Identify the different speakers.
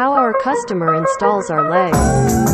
Speaker 1: How our customer installs our legs.